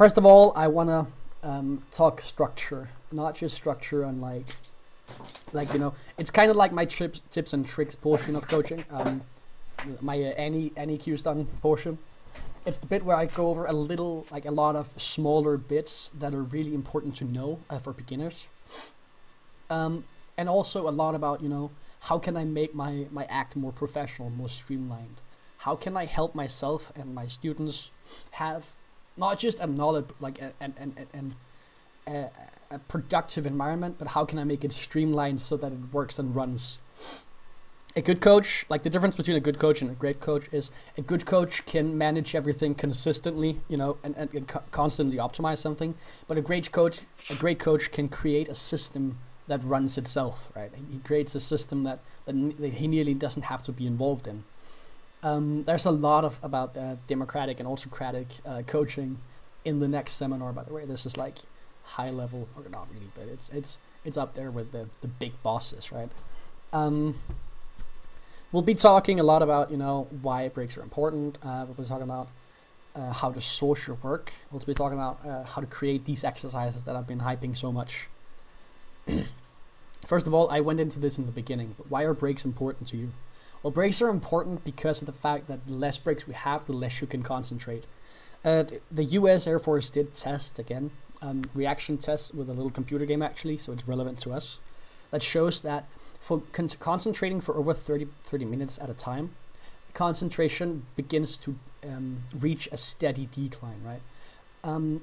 first of all, I wanna um, talk structure, not just structure and like, like you know, it's kind of like my tips, tips and tricks portion of coaching. Um, my uh, any any Q's done portion. It's the bit where I go over a little, like a lot of smaller bits that are really important to know uh, for beginners. Um, and also a lot about you know how can I make my my act more professional, more streamlined. How can I help myself and my students have not just a knowledge like an an an, a, a productive environment, but how can I make it streamlined so that it works and runs a good coach, like the difference between a good coach and a great coach is a good coach can manage everything consistently, you know, and, and, and co- constantly optimize something. But a great coach, a great coach can create a system that runs itself, right? He creates a system that, that he nearly doesn't have to be involved in. Um, there's a lot of about uh, democratic and autocratic uh, coaching in the next seminar. By the way, this is like high level, or not really, but it's it's it's up there with the the big bosses, right? Um, we'll be talking a lot about you know why breaks are important. Uh, we'll be talking about uh, how to source your work. We'll be talking about uh, how to create these exercises that I've been hyping so much. First of all, I went into this in the beginning, but why are breaks important to you? Well, breaks are important because of the fact that the less breaks we have, the less you can concentrate. Uh, the U.S. Air Force did test again, um, reaction tests with a little computer game actually, so it's relevant to us. That shows that for con- concentrating for over 30, 30 minutes at a time, concentration begins to um, reach a steady decline, right? Um,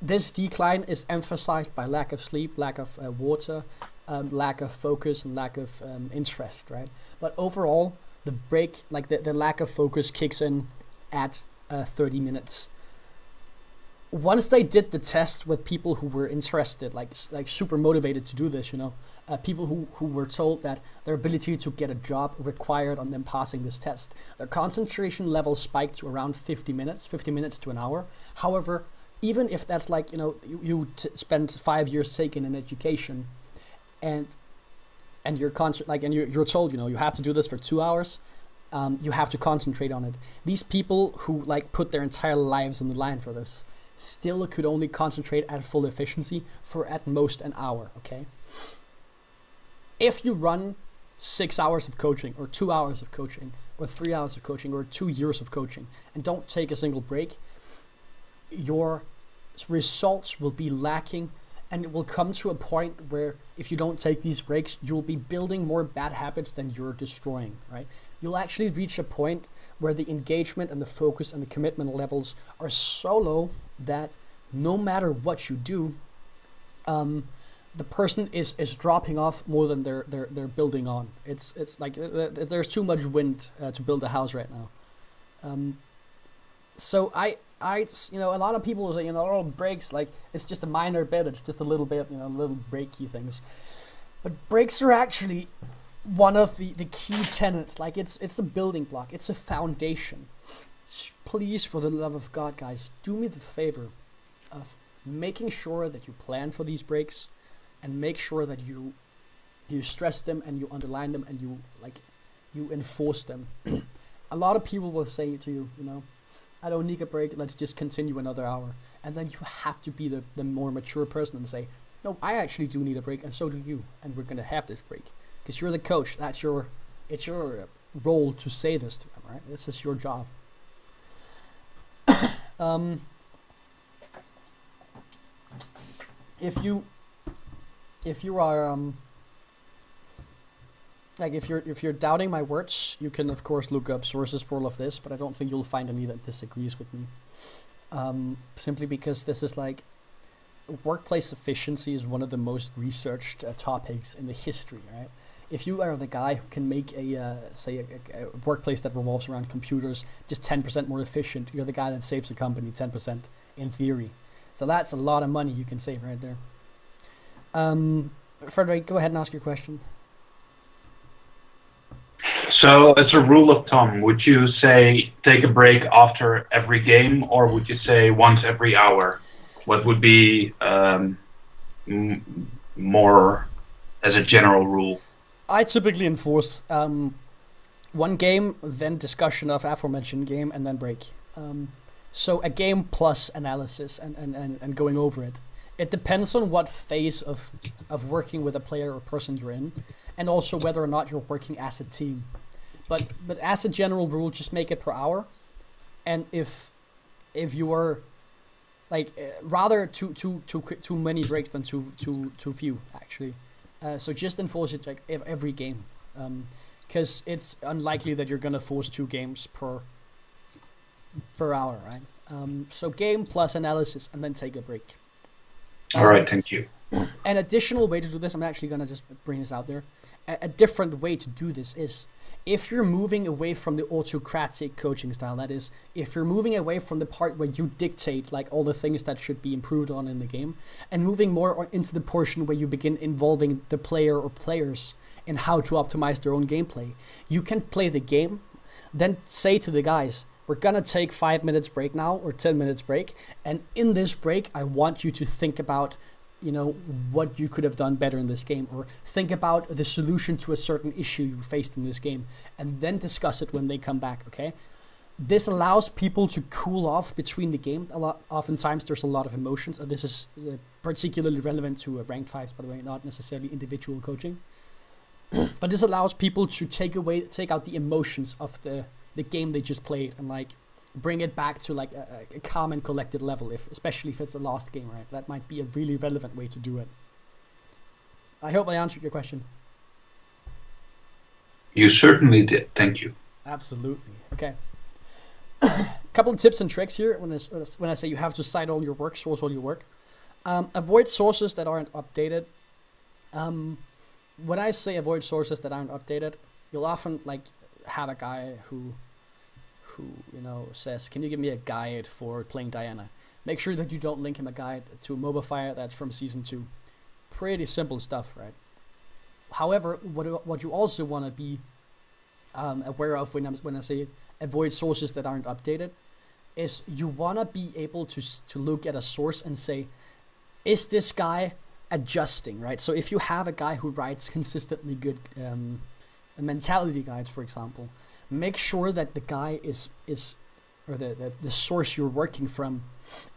this decline is emphasized by lack of sleep, lack of uh, water, um, lack of focus, and lack of um, interest, right? But overall, the break, like the, the lack of focus, kicks in at uh, 30 minutes. Once they did the test with people who were interested, like like super motivated to do this, you know, uh, people who, who were told that their ability to get a job required on them passing this test. Their concentration level spiked to around 50 minutes, 50 minutes to an hour. However, even if that's like, you know, you, you spend five years taking an education and and you're con- like and you're, you're told, you know, you have to do this for two hours, um, you have to concentrate on it. These people who like put their entire lives on the line for this still could only concentrate at full efficiency for at most an hour, okay? if you run six hours of coaching or two hours of coaching or three hours of coaching or two years of coaching and don't take a single break, your results will be lacking and it will come to a point where if you don't take these breaks, you'll be building more bad habits than you're destroying, right? You'll actually reach a point where the engagement and the focus and the commitment levels are so low that no matter what you do, um, the person is is dropping off more than they're they're they're building on. It's it's like there's too much wind uh, to build a house right now. Um, so I I you know a lot of people say you know oh breaks like it's just a minor bit it's just a little bit you know little breaky things, but breaks are actually one of the the key tenets. Like it's it's a building block. It's a foundation. Please, for the love of God, guys, do me the favor of making sure that you plan for these breaks and make sure that you you stress them and you underline them and you like you enforce them. a lot of people will say to you, you know, I don't need a break, let's just continue another hour. And then you have to be the, the more mature person and say, No, I actually do need a break and so do you, and we're gonna have this break. Because you're the coach, that's your it's your role to say this to them, right? This is your job. um, if you if you are um like if you're if you're doubting my words, you can of course look up sources for all of this, but I don't think you'll find any that disagrees with me. Um, simply because this is like workplace efficiency is one of the most researched uh, topics in the history, right? If you are the guy who can make a uh, say a, a, workplace that revolves around computers just ten percent more efficient, you're the guy that saves a company ten percent in theory. So that's a lot of money you can save right there. Um, Frederick, go ahead and ask your question. So, as a rule of thumb, would you say take a break after every game, or would you say once every hour? What would be um, more as a general rule? I typically enforce um, one game, then discussion of aforementioned game, and then break. Um, So a game plus analysis and, and, and, and going over it. It depends on what phase of of working with a player or person you're in, and also whether or not you're working as a team. But but as a general rule, just make it per hour, and if if you are like uh, rather too too too too many breaks than too too too few actually. Uh, so just enforce it like every game, because it's unlikely that you're gonna force two games per per hour, right? Um, so game plus analysis, and then take a break. All right, thank you. An additional way to do this, I'm actually gonna just bring this out there. A, a different way to do this is if you're moving away from the autocratic coaching style, that is, if you're moving away from the part where you dictate like all the things that should be improved on in the game, and moving more into the portion where you begin involving the player or players in how to optimize their own gameplay, you can play the game, then say to the guys, we're gonna take five minutes break now or 10 minutes break and in this break i want you to think about you know what you could have done better in this game or think about the solution to a certain issue you faced in this game and then discuss it when they come back okay? This allows people to cool off between the game. A lot oftentimes there's a lot of emotions and this is uh, particularly relevant to uh, ranked fives by the way not necessarily individual coaching. But this allows people to take away take out the emotions of the the game they just played and like bring it back to like a, a- calm and collected level if especially if it's a last game right? That might be a really relevant way to do it. I hope i answered your question. You certainly did. Thank you. absolutely. Okay. A couple of tips and tricks here when I, when I say you have to cite all your work source all your work. Um, avoid sources that aren't updated. Um, when i say avoid sources that aren't updated you'll often like have a guy who who you know says can you give me a guide for playing diana? Make sure that you don't link him a guide to a MOBAFire that's from season 2 pretty simple stuff right? However what, what you also want to be um, aware of when, I'm, when i say avoid sources that aren't updated is you want to be able to to look at a source and say is this guy adjusting right? So if you have a guy who writes consistently good um, mentality guides for example make sure that the guy is is or the, the, the source you're working from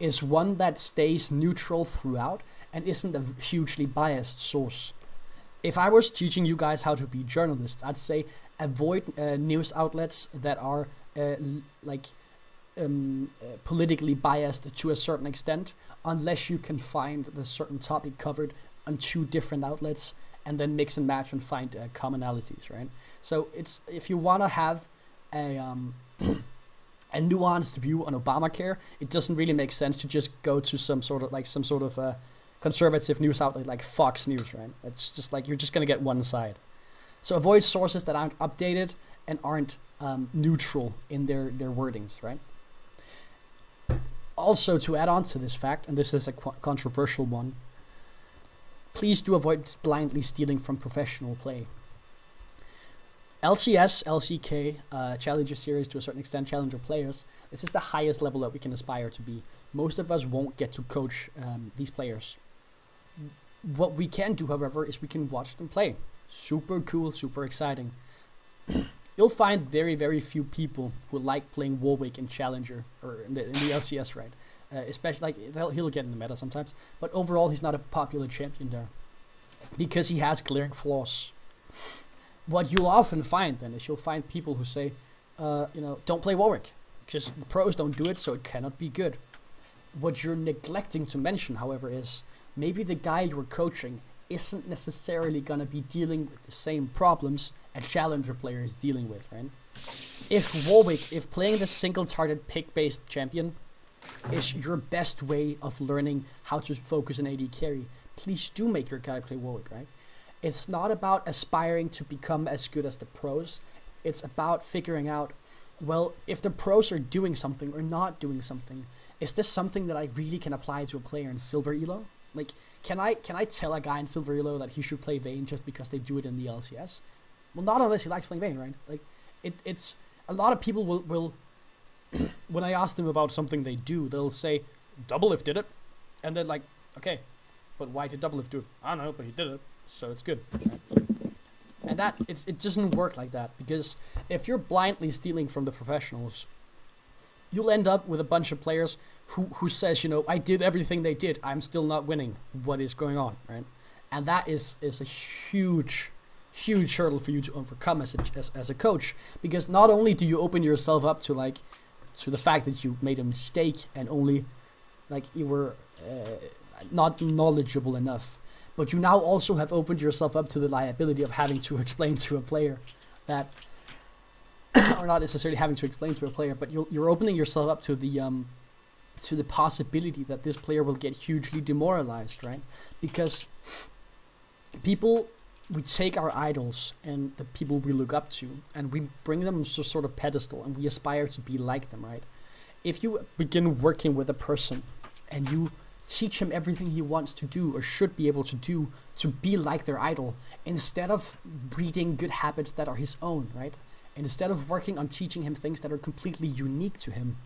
is one that stays neutral throughout and isn't a hugely biased source. If i was teaching you guys how to be journalists i'd say avoid uh, news outlets that are uh, like um, uh, politically biased to a certain extent unless you can find the certain topic covered on two different outlets and then mix and match and find uh, commonalities right so it's if you want to have a um, a nuanced view on Obamacare, it doesn't really make sense to just go to some sort of like some sort of uh, conservative news outlet like Fox News, right? It's just like you're just gonna get one side. So avoid sources that aren't updated and aren't um, neutral in their their wordings, right? Also, to add on to this fact, and this is a controversial one, please do avoid blindly stealing from professional play. LCS, LCK, uh, Challenger Series to a certain extent, Challenger players, this is the highest level that we can aspire to be. Most of us won't get to coach um, these players. What we can do, however, is we can watch them play. Super cool, super exciting. You'll find very, very few people who like playing Warwick in Challenger or in the, in the LCS, right? Uh, especially like they'll- he'll get in the meta sometimes, but overall he's not a popular champion there because he has glaring flaws what you'll often find then is you'll find people who say, uh, you know, don't play Warwick because the pros don't do it, so it cannot be good. What you're neglecting to mention, however, is maybe the guy you're coaching isn't necessarily to be dealing with the same problems a challenger player is dealing with, right? If Warwick, if playing the single target pick based champion is your best way of learning how to focus an AD carry, please do make your guy play Warwick, right? It's not about aspiring to become as good as the pros. It's about figuring out, well, if the pros are doing something or not doing something, is this something that I really can apply to a player in Silver Elo? Like, can I can I tell a guy in Silver Elo that he should play Vayne just because they do it in the LCS? Well, not unless he likes playing Vayne, right? Like, it, it's a lot of people will will when I ask them about something they do, they'll say, Doublelift did it, and then like, okay, but why did Doublelift do it? I don't know, but he did it, so it's good. And that it's it doesn't work like that because if you're blindly stealing from the professionals, you'll end up with a bunch of players who who says, you know, I did everything they did. I'm still not winning. What is going on, right? And that is is a huge huge hurdle for you to overcome as a, as, as a coach because not only do you open yourself up to like to the fact that you made a mistake and only like you were uh, not knowledgeable enough but you now also have opened yourself up to the liability of having to explain to a player that or not necessarily having to explain to a player but you're, you're opening yourself up to the um to the possibility that this player will get hugely demoralized right? Because people we take our idols and the people we look up to and we bring them to sort of pedestal and we aspire to be like them right? If you begin working with a person and you teach him everything he wants to do or should be able to do to be like their idol instead of breeding good habits that are his own right? And instead of working on teaching him things that are completely unique to him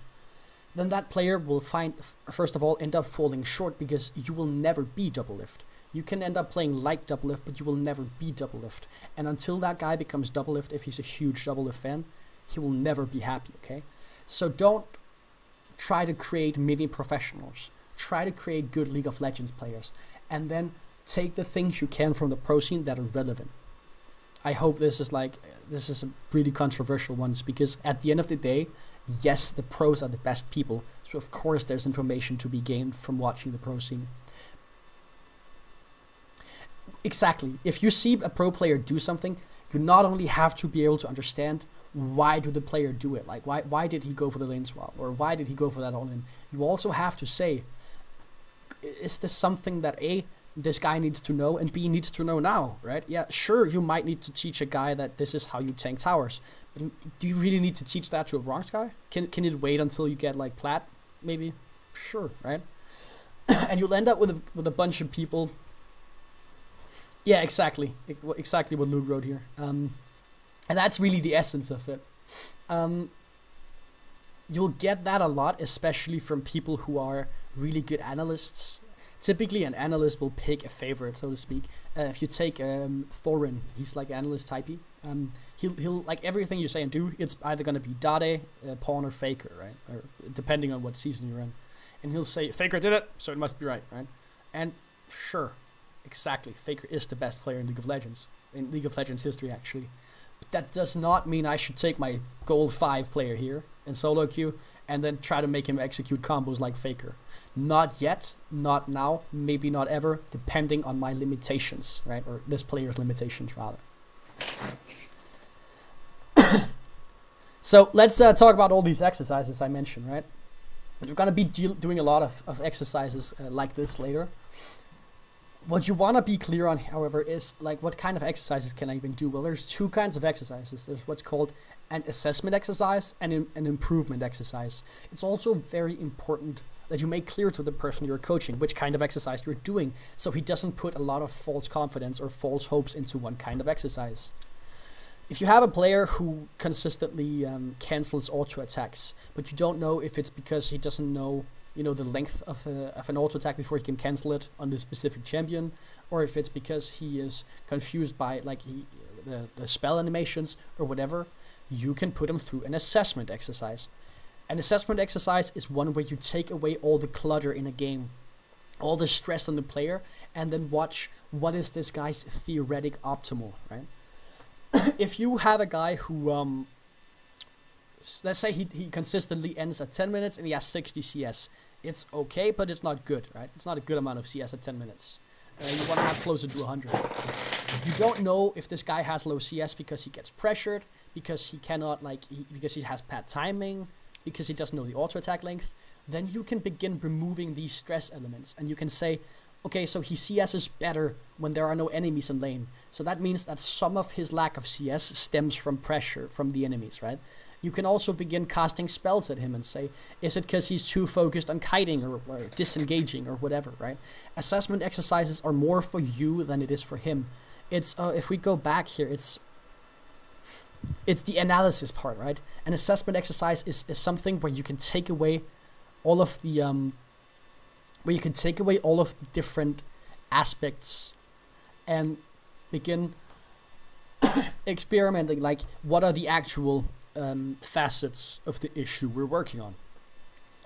then that player will find first of all end up falling short because you will never be Doublelift you can end up playing like Doublelift, but you will never be Doublelift. And until that guy becomes Doublelift, if he's a huge Doublelift fan, he will never be happy, okay? So don't try to create mini professionals. Try to create good League of Legends players. And then take the things you can from the pro scene that are relevant. I hope this is like this is a really controversial ones because at the end of the day, yes, the pros are the best people. So of course there's information to be gained from watching the pro scene. Exactly. If you see a pro player do something, you not only have to be able to understand why did the player do it, like why why did he go for the lane swap or why did he go for that all in. You also have to say, is this something that a this guy needs to know and B needs to know now, right? Yeah, sure, you might need to teach a guy that this is how you tank towers. But do you really need to teach that to a bronze guy? Can can it wait until you get like plat? Maybe, sure, right? and you'll end up with a, with a bunch of people yeah, exactly. Exactly what Luke wrote here. Um, and that's really the essence of it. Um, you'll get that a lot, especially from people who are really good analysts. Typically, an analyst will pick a favorite, so to speak. Uh, if you take um, Thorin, he's like analyst typey. Um, he'll he'll like everything you say and do. It's either gonna be Dade, uh, Pawn, or Faker, right? Or depending on what season you're in. And he'll say Faker did it, so it must be right, right? And sure, Exactly. Faker is the best player in League of Legends. In League of Legends history, actually. But that does not mean I should take my gold 5 player here in solo queue and then try to make him execute combos like Faker. Not yet, not now, maybe not ever, depending on my limitations, right? Or this player's limitations, rather. so let's uh, talk about all these exercises I mentioned, right? We're going to be doing a lot of, of exercises uh, like this later what you want to be clear on, however, is like what kind of exercises can I even do? Well, there's two kinds of exercises. There's what's called an assessment exercise and an improvement exercise. It's also very important that you make clear to the person you're coaching which kind of exercise you're doing so he doesn't put a lot of false confidence or false hopes into one kind of exercise. If you have a player who consistently um, cancels auto attacks, but you don't know if it's because he doesn't know you know the length of, a, of an auto attack before he can cancel it on this specific champion, or if it's because he is confused by like he, the the spell animations or whatever, you can put him through an assessment exercise. An assessment exercise is one where you take away all the clutter in a game, all the stress on the player, and then watch what is this guy's theoretic optimal, right? if you have a guy who um let's say he, he consistently ends at 10 minutes and he has 60 CS it's okay, but it's not good, right? It's not a good amount of CS at 10 minutes. Uh, you want to have closer to 100. You don't know if this guy has low CS because he gets pressured, because he cannot, like, he, because he has bad timing, because he doesn't know the auto attack length. Then you can begin removing these stress elements, and you can say, okay, so he CS is better when there are no enemies in lane. So that means that some of his lack of CS stems from pressure from the enemies, right? You can also begin casting spells at him and say, is it because he's too focused on kiting or, or, disengaging or whatever, right? Assessment exercises are more for you than it is for him. It's uh, if we go back here, it's it's the analysis part, right? An assessment exercise is, is something where you can take away all of the um, where you can take away all of the different aspects and begin experimenting like what are the actual um, facets of the issue we're working on.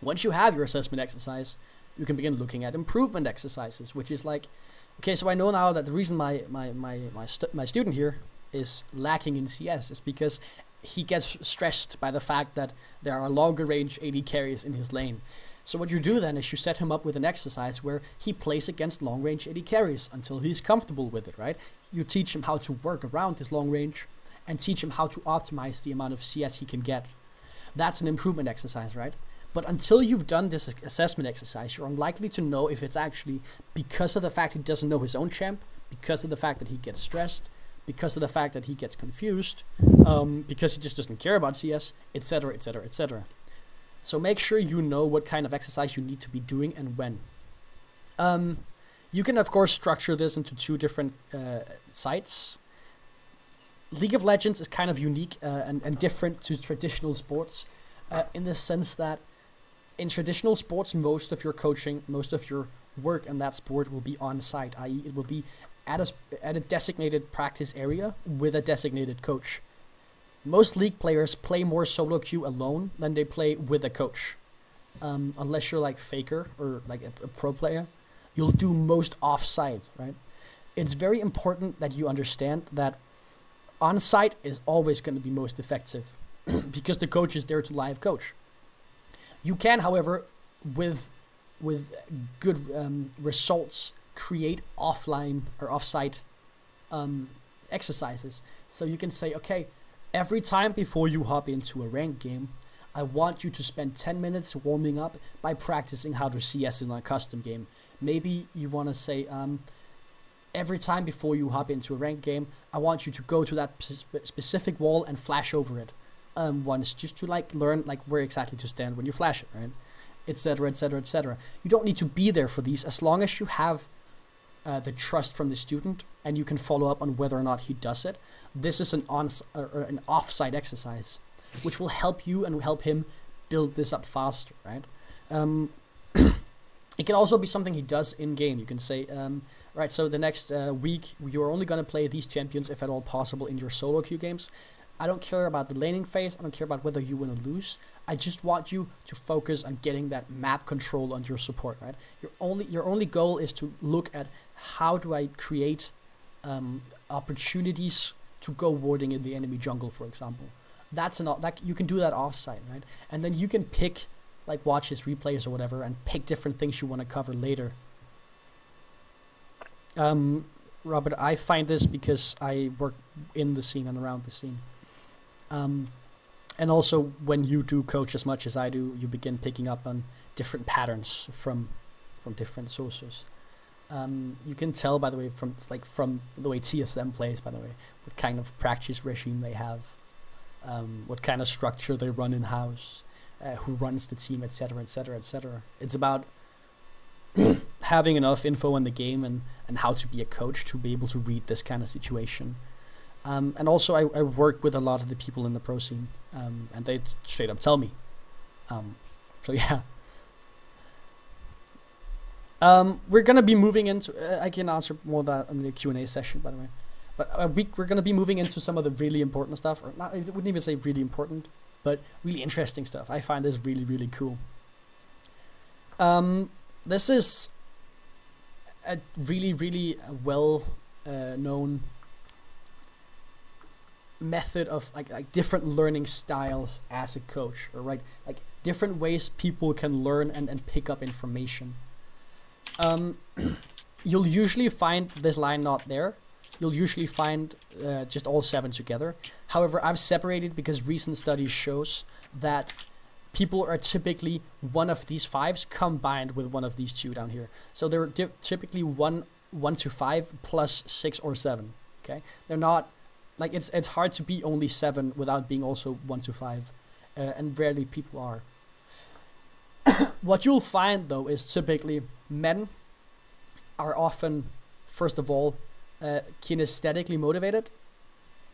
Once you have your assessment exercise, you can begin looking at improvement exercises, which is like, okay, so I know now that the reason my my my my, stu- my student here is lacking in CS is because he gets stressed by the fact that there are longer range AD carries in his lane. So what you do then is you set him up with an exercise where he plays against long range AD carries until he's comfortable with it, right? You teach him how to work around his long range and teach him how to optimize the amount of CS he can get. That's an improvement exercise, right? But until you've done this assessment exercise, you're unlikely to know if it's actually because of the fact he doesn't know his own champ, because of the fact that he gets stressed, because of the fact that he gets confused, um, because he just doesn't care about CS, etc., etc., etc. So make sure you know what kind of exercise you need to be doing and when. Um, you can of course structure this into two different uh, sites. League of Legends is kind of unique uh, and, and different to traditional sports uh, in the sense that in traditional sports, most of your coaching, most of your work in that sport will be on site, i.e., it will be at a, at a designated practice area with a designated coach. Most league players play more solo queue alone than they play with a coach. Um, unless you're like Faker or like a, a pro player, you'll do most off-site, right? It's very important that you understand that on-site is always going to be most effective because the coach is there to live coach. You can, however, with with good um, results, create offline or offsite um, exercises. So you can say, okay, every time before you hop into a ranked game, I want you to spend 10 minutes warming up by practicing how to CS in a custom game. Maybe you want to say, um, every time before you hop into a ranked game, I want you to go to that specific wall and flash over it um, once just to like learn like where exactly to stand when you flash it, right? Etc. Etc. Etc. You don't need to be there for these as long as you have uh, the trust from the student and you can follow up on whether or not he does it. This is an on or an offsite exercise, which will help you and help him build this up faster, right? Um, it can also be something he does in game. You can say, um, right, so the next uh, week you're only going to play these champions if at all possible in your solo queue games. I don't care about the laning phase. I don't care about whether you win or lose. I just want you to focus on getting that map control on your support, right? Your only your only goal is to look at how do I create um, opportunities to go warding in the enemy jungle, for example. That's an that you can do that offsite, right? And then you can pick like watch his replays or whatever and pick different things you want to cover later. Um, Robert, I find this because I work in the scene and around the scene. Um, and also, when you do coach as much as I do, you begin picking up on different patterns from from different sources. Um, you can tell, by the way, from like from the way TSM plays, by the way, what kind of practice regime they have, um, what kind of structure they run in house, uh, who runs the team, etc., etc., etc. It's about having enough info on the game and and how to be a coach to be able to read this kind of situation um, and also, I, I work with a lot of the people in the pro scene, um, and they straight up tell me. Um, so yeah. Um, we're gonna be moving into. Uh, I can answer more that in the Q and A session, by the way. But uh, we we're gonna be moving into some of the really important stuff, or not. I wouldn't even say really important, but really interesting stuff. I find this really really cool. Um, this is a really really well uh, known method of like like different learning styles as a coach or right like different ways people can learn and, and pick up information. Um, you'll usually find this line not there. You'll usually find uh, just all seven together. However i've separated because recent studies shows that people are typically one of these fives combined with one of these two down here so they're typically one one to five plus six or seven okay they're not like it's it's hard to be only seven without being also one to five, uh, and rarely people are. what you'll find though is typically men are often, first of all, uh, kinesthetically motivated,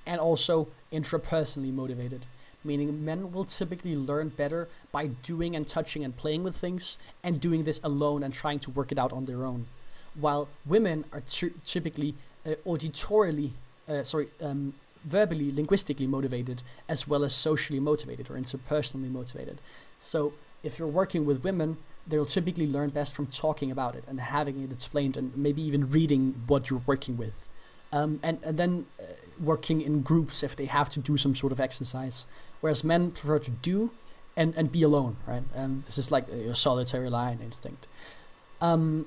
and also intrapersonally motivated. Meaning, men will typically learn better by doing and touching and playing with things, and doing this alone and trying to work it out on their own. While women are typically uh, auditorily uh, sorry, um, verbally, linguistically motivated, as well as socially motivated or interpersonally motivated. So if you're working with women, they'll typically learn best from talking about it and having it explained and maybe even reading what you're working with. Um, and, and then uh, working in groups if they have to do some sort of exercise. Whereas men prefer to do and, and be alone, right? And this is like a solitary lion instinct. Um,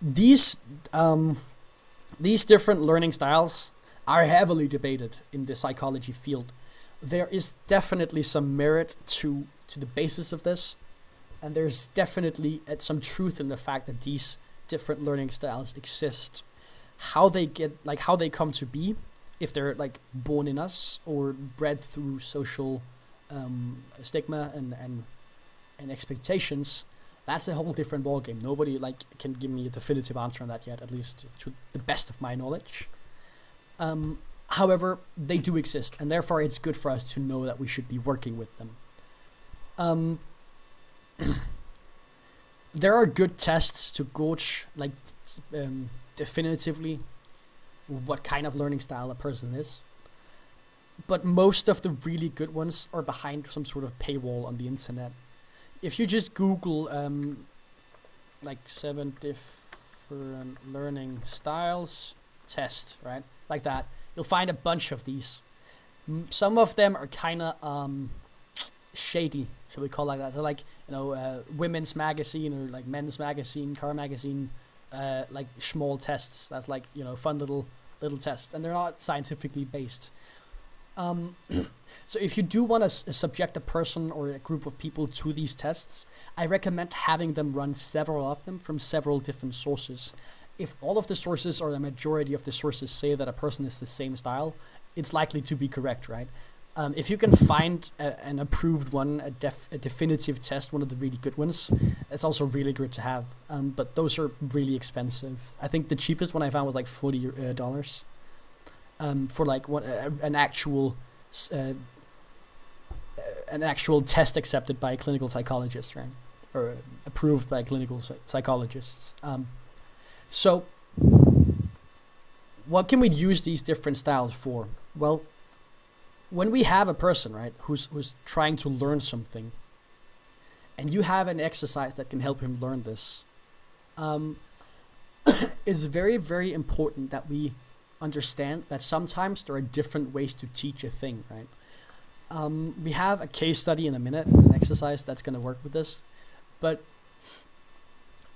these um, these different learning styles are heavily debated in the psychology field. There is definitely some merit to to the basis of this, and there's definitely uh, some truth in the fact that these different learning styles exist. How they get like how they come to be, if they're like born in us or bred through social um, stigma and and and expectations, that's a whole different ballgame. Nobody like can give me a definitive answer on that yet, at least to the best of my knowledge. Um, however, they do exist, and therefore it's good for us to know that we should be working with them. Um, there are good tests to gauge, like um, definitively, what kind of learning style a person is. But most of the really good ones are behind some sort of paywall on the internet if you just Google um, like seven different learning styles test, right? Like that, you'll find a bunch of these. Some of them are kind of um, shady, shall we call it like that? They're like you know, uh, women's magazine or like men's magazine, car magazine, uh, like small tests. That's like you know, fun little little tests, and they're not scientifically based. Um, so if you do want to subject a person or a group of people to these tests, I recommend having them run several of them from several different sources. If all of the sources or the majority of the sources say that a person is the same style, it's likely to be correct, right? Um, if you can find a, an approved one, a, def, a definitive test, one of the really good ones, it's also really good to have. Um, but those are really expensive. I think the cheapest one I found was like forty uh, dollars um, for like what uh, an actual uh, an actual test accepted by a clinical psychologist, right, or approved by clinical psychologists. Um, so, what can we use these different styles for? Well, when we have a person, right, who's who's trying to learn something, and you have an exercise that can help him learn this, um, it's very very important that we understand that sometimes there are different ways to teach a thing, right? Um, we have a case study in a minute, an exercise that's going to work with this. But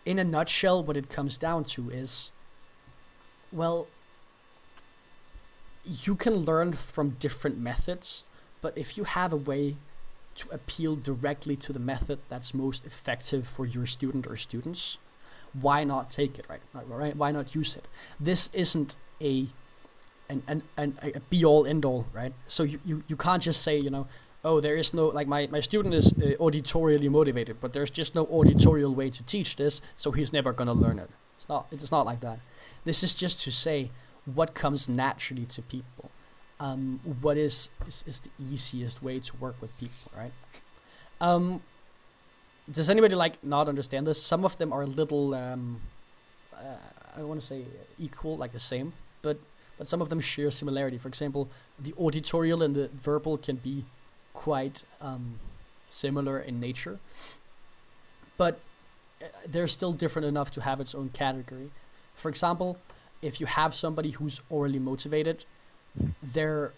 in a nutshell, what it comes down to is well, you can learn from different methods, but if you have a way to appeal directly to the method that's most effective for your student or students, why not take it, right? Right? Why not use it? This isn't a an, an, an a be all end all, right? So you, you, you can't just say, you know, oh, there is no, like my, my student is uh, auditorially motivated, but there's just no auditorial way to teach this, so he's never going to learn it. It's not, it's not like that. This is just to say what comes naturally to people. Um, what is, is, is the easiest way to work with people, right? Um, does anybody like not understand this? Some of them are a little, um, uh, I don't want to say equal, like the same, but but some of them share similarity. For example, the auditorial and the verbal can be quite um, similar in nature, but uh, they're still different enough to have its own category. For example, if you have somebody who's orally motivated, they're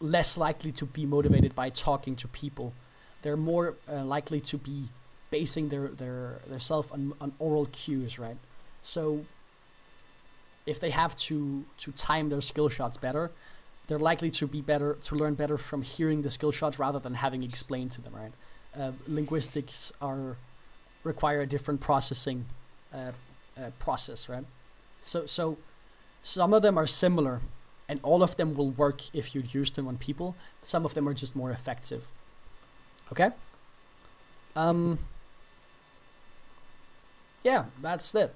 less likely to be motivated by talking to people. They're more uh, likely to be basing their their their self on, on oral cues, right? So if they have to to time their skill shots better, they're likely to be better to learn better from hearing the skill shots rather than having explained to them. Right? Uh, linguistics are require a different processing uh, uh, process, right? So so some of them are similar, and all of them will work if you use them on people. Some of them are just more effective. Okay. Um. Yeah, that's it.